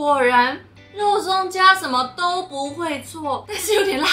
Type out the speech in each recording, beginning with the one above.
果然肉松加什么都不会错，但是有点辣。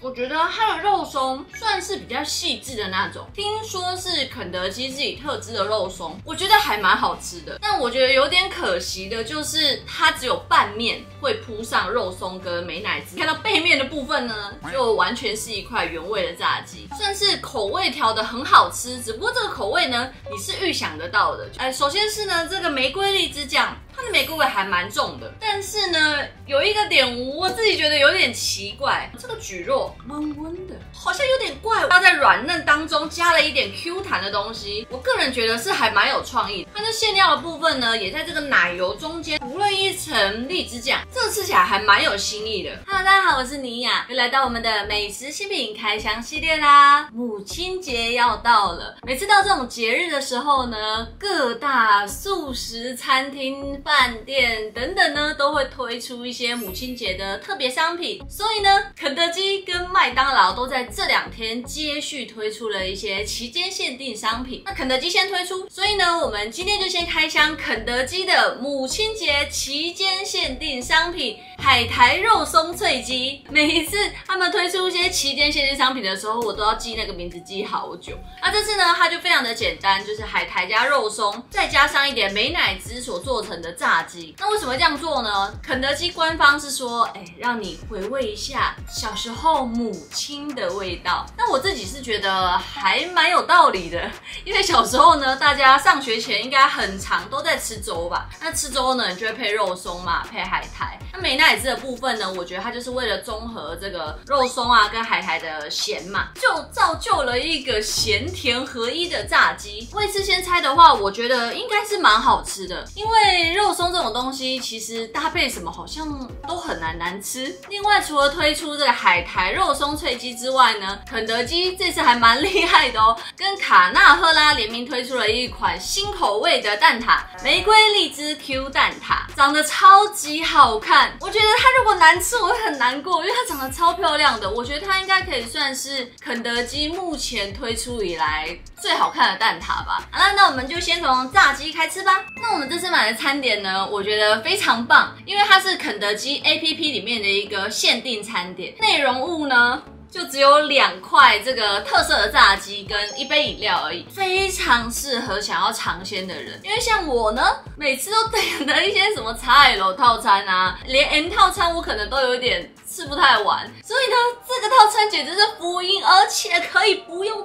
我觉得它的肉松算是比较细致的那种，听说是肯德基自己特制的肉松，我觉得还蛮好吃的。但我觉得有点可惜的就是它只有半面会铺上肉松跟美乃滋，看到背面的部分呢，就完全是一块原味的炸鸡，算是口味调的很好吃。只不过这个口味呢，你是预想得到的。哎，首先是呢这个玫瑰荔枝酱。它的玫瑰味还蛮重的，但是呢，有一个点我自己觉得有点奇怪，这个蒟蒻温温的，好像有点怪。它在软嫩当中加了一点 Q 弹的东西，我个人觉得是还蛮有创意。它的馅料的部分呢，也在这个奶油中间涂了一层荔枝酱，这个吃起来还蛮有新意的。Hello，大家好，我是妮雅，又来到我们的美食新品开箱系列啦。母亲节要到了，每次到这种节日的时候呢，各大素食餐厅。饭店等等呢，都会推出一些母亲节的特别商品，所以呢，肯德基跟麦当劳都在这两天接续推出了一些期间限定商品。那肯德基先推出，所以呢，我们今天就先开箱肯德基的母亲节期间限定商品——海苔肉松脆鸡。每一次他们推出一些期间限定商品的时候，我都要记那个名字记好久。那这次呢，它就非常的简单，就是海苔加肉松，再加上一点美乃滋所做成的。炸鸡，那为什么这样做呢？肯德基官方是说，哎，让你回味一下小时候母亲的味道。那我自己是觉得还蛮有道理的，因为小时候呢，大家上学前应该很长都在吃粥吧？那吃粥呢，你就会配肉松嘛，配海苔。那美乃滋的部分呢，我觉得它就是为了综合这个肉松啊跟海苔的咸嘛，就造就了一个咸甜合一的炸鸡。未吃先猜的话，我觉得应该是蛮好吃的，因为肉。肉松这种东西，其实搭配什么好像都很难难吃。另外，除了推出这个海苔肉松脆鸡之外呢，肯德基这次还蛮厉害的哦，跟卡纳赫拉联名推出了一款新口味的蛋挞——玫瑰荔枝 Q 蛋挞，长得超级好看。我觉得它如果难吃，我会很难过，因为它长得超漂亮的。我觉得它应该可以算是肯德基目前推出以来最好看的蛋挞吧。好了，那我们就先从炸鸡开吃吧。那我们这次买的餐点。呢，我觉得非常棒，因为它是肯德基 A P P 里面的一个限定餐点，内容物呢就只有两块这个特色的炸鸡跟一杯饮料而已，非常适合想要尝鲜的人。因为像我呢，每次都点的一些什么茶楼套餐啊，连 N 套餐我可能都有点吃不太完，所以呢，这个套餐简直是福音，而且可以不用。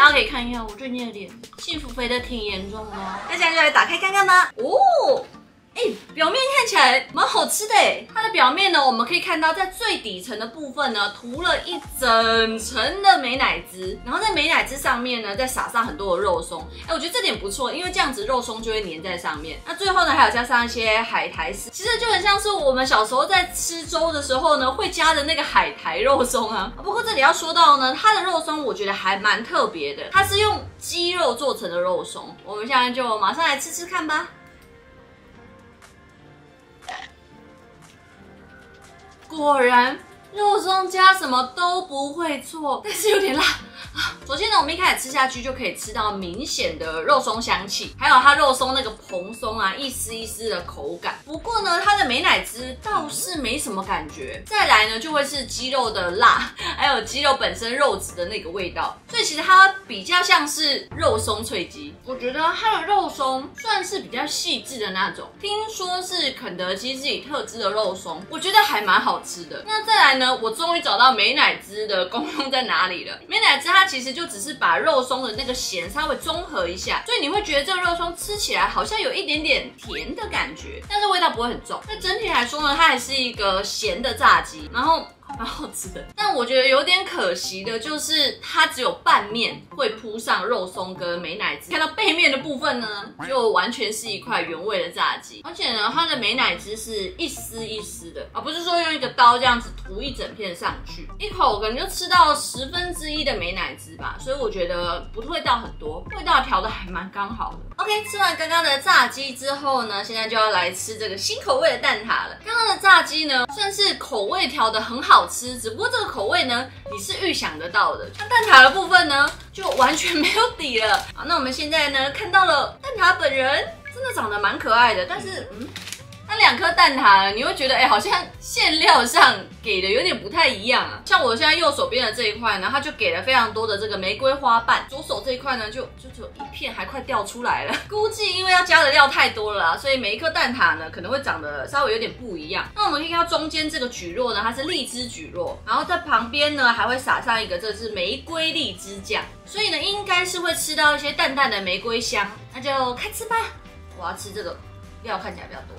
大家可以看一下我最近的脸，幸福肥的挺严重的。那现在就来打开看看吧。哦。表面看起来蛮好吃的哎。它的表面呢，我们可以看到在最底层的部分呢，涂了一整层的美乃滋，然后在美乃滋上面呢，再撒上很多的肉松。哎，我觉得这点不错，因为这样子肉松就会粘在上面。那最后呢，还有加上一些海苔丝，其实就很像是我们小时候在吃粥的时候呢，会加的那个海苔肉松啊。不过这里要说到呢，它的肉松我觉得还蛮特别的，它是用鸡肉做成的肉松。我们现在就马上来吃吃看吧。果然，肉松加什么都不会错，但是有点辣。首先呢，我们一开始吃下去就可以吃到明显的肉松香气，还有它肉松那个蓬松啊，一丝一丝的口感。不过呢，它的美乃滋倒是没什么感觉。再来呢，就会是鸡肉的辣，还有鸡肉本身肉质的那个味道。所以其实它比较像是肉松脆鸡。我觉得它的肉松算是比较细致的那种，听说是肯德基自己特制的肉松，我觉得还蛮好吃的。那再来呢，我终于找到美乃滋的功用在哪里了。美乃滋它其实就只是把肉松的那个咸稍微中和一下，所以你会觉得这个肉松吃起来好像有一点点甜的感觉，但是味道不会很重。那整体来说呢，它还是一个咸的炸鸡，然后。蛮好吃的，但我觉得有点可惜的就是它只有半面会铺上肉松跟美乃滋，看到背面的部分呢，就完全是一块原味的炸鸡，而且呢，它的美乃滋是一丝一丝的，而不是说用一个刀这样子涂一整片上去，一口可能就吃到十分之一的美乃滋吧，所以我觉得不会到很多，味道调的还蛮刚好的。OK，吃完刚刚的炸鸡之后呢，现在就要来吃这个新口味的蛋挞了。刚刚的炸鸡呢，算是口味调的很好。吃，只不过这个口味呢，你是预想得到的。那蛋挞的部分呢，就完全没有底了。好，那我们现在呢，看到了蛋挞本人，真的长得蛮可爱的，但是嗯。它两颗蛋挞，你会觉得哎，好像馅料上给的有点不太一样啊。像我现在右手边的这一块呢，它就给了非常多的这个玫瑰花瓣；左手这一块呢，就就只有一片，还快掉出来了。估计因为要加的料太多了，所以每一颗蛋挞呢，可能会长得稍微有点不一样。那我们可以看到中间这个蒟蒻呢，它是荔枝蒟蒻，然后在旁边呢还会撒上一个，这是玫瑰荔枝酱，所以呢应该是会吃到一些淡淡的玫瑰香。那就开吃吧，我要吃这个料看起来比较多。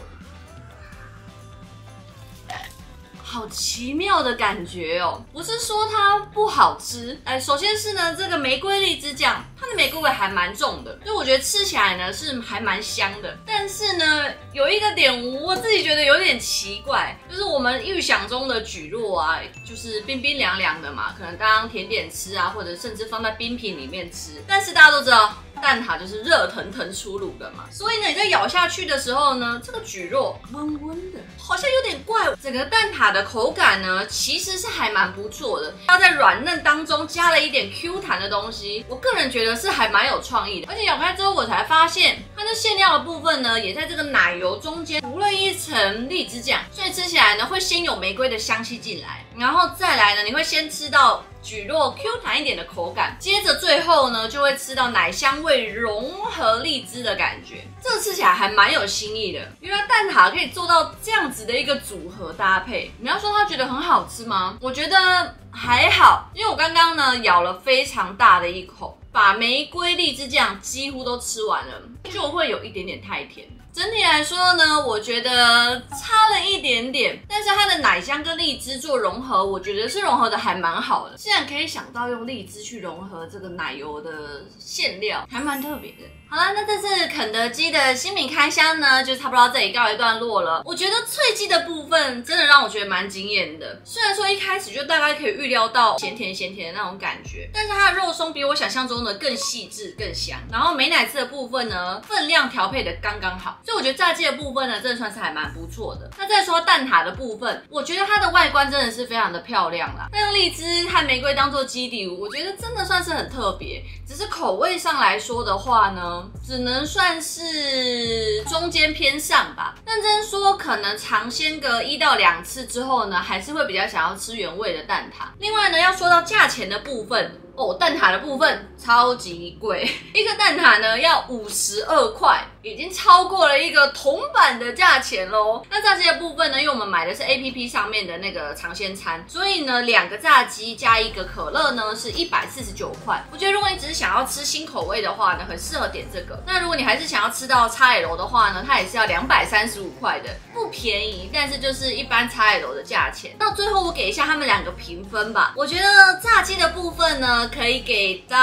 好奇妙的感觉哦，不是说它不好吃，哎，首先是呢，这个玫瑰荔枝酱，它的玫瑰味还蛮重的，所以我觉得吃起来呢是还蛮香的。但是呢，有一个点我自己觉得有点奇怪，就是我们预想中的蒟蒻啊，就是冰冰凉凉的嘛，可能当甜点吃啊，或者甚至放在冰品里面吃。但是大家都知道。蛋挞就是热腾腾出炉的嘛，所以呢，你在咬下去的时候呢，这个蒟蒻温温的，好像有点怪。整个蛋挞的口感呢，其实是还蛮不错的。它在软嫩当中加了一点 Q 弹的东西，我个人觉得是还蛮有创意的。而且咬开之后，我才发现它的馅料的部分呢，也在这个奶油中间涂了一层荔枝酱，所以吃起来呢，会先有玫瑰的香气进来，然后再来呢，你会先吃到。蒟蒻 Q 弹一点的口感，接着最后呢就会吃到奶香味融合荔枝的感觉，这吃起来还蛮有新意的。原来蛋挞可以做到这样子的一个组合搭配。你要说他觉得很好吃吗？我觉得还好，因为我刚刚呢咬了非常大的一口，把玫瑰荔枝酱几乎都吃完了，就会有一点点太甜。整体来说呢，我觉得差了一点点，但是它的奶香跟荔枝做融合，我觉得是融合的还蛮好的。竟然可以想到用荔枝去融合这个奶油的馅料，还蛮特别的。好了，那这次肯德基的新品开箱呢，就差不多到这里告一段落了。我觉得脆鸡的部分真的让我觉得蛮惊艳的。虽然说一开始就大概可以预料到咸甜咸甜的那种感觉，但是它的肉松比我想象中的更细致、更香。然后美奶滋的部分呢，分量调配的刚刚好，所以我觉得炸鸡的部分呢，真的算是还蛮不错的。那再说蛋挞的部分，我觉得它的外观真的是非常的漂亮啦。那用荔枝和玫瑰当做基底，我觉得真的算是很特别。只是口味上来说的话呢。只能算是中间偏上吧。认真说，可能尝鲜个一到两次之后呢，还是会比较想要吃原味的蛋挞。另外呢，要说到价钱的部分。哦，蛋挞的部分超级贵，一个蛋挞呢要五十二块，已经超过了一个铜板的价钱喽。那炸鸡的部分呢，因为我们买的是 A P P 上面的那个尝鲜餐，所以呢，两个炸鸡加一个可乐呢是一百四十九块。我觉得如果你只是想要吃新口味的话呢，很适合点这个。那如果你还是想要吃到 x L 的话呢，它也是要两百三十五块的，不便宜，但是就是一般 x L 的价钱。那最后我给一下他们两个评分吧。我觉得炸鸡的部分呢。可以给到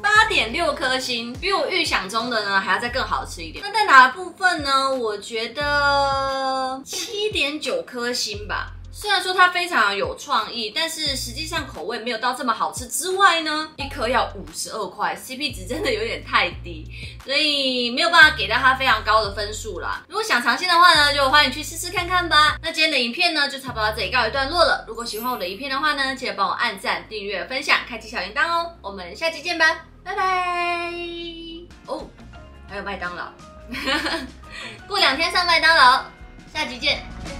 八点六颗星，比我预想中的呢还要再更好吃一点。那在哪部分呢？我觉得七点九颗星吧。虽然说它非常有创意，但是实际上口味没有到这么好吃。之外呢，一颗要五十二块，CP 值真的有点太低，所以没有办法给到它非常高的分数啦。如果想尝鲜的话呢，就欢迎去试试看看吧。那今天的影片呢，就差不多到这里告一段落了。如果喜欢我的影片的话呢，记得帮我按赞、订阅、分享、开启小铃铛哦。我们下期见吧，拜拜。哦，还有麦当劳，过两天上麦当劳，下期见。